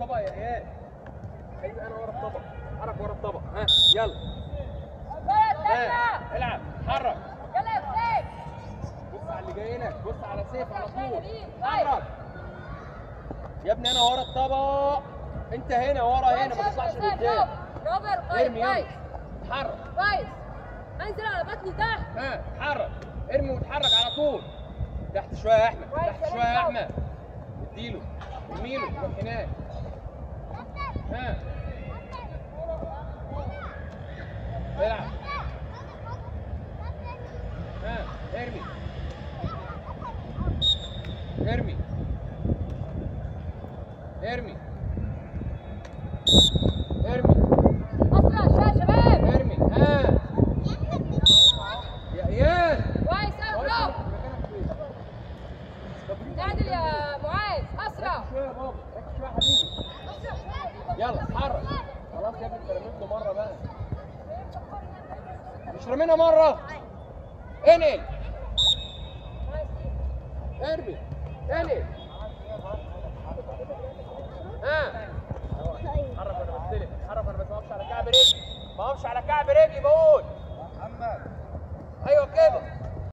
الطبق يا عيال. أيوه أنا ورا الطبق. حرك ورا الطبق. ها يلا. ها العب. حرك. يلا يا سيف. بص على اللي جاي هنا. بص على سيف على طول. حرك. يا ابني أنا ورا الطبق. أنت هنا ورا هنا ما طيب، تطلعش من لقدام. روبر طيب، كويس كويس. اتحرك كويس. انزل على بطني تحت ها اتحرك ارمي واتحرك على طول. تحت شوية يا أحمد. تحت شوية يا أحمد. اديله ارميله روح هناك. معاذ اسرع شوية يا بابا ركز شوية يا حبيبي يلا اتحرك خلاص يا ابني انت رميت له مرة بقى. مش رمينا مرة. انقل. ارمي. انقل. ها. اتحرك وأنا بستلم اتحرك وأنا ما اقفش على كعب رجلي. ما اقفش على كعب رجلي بقول. محمد. أيوه كده.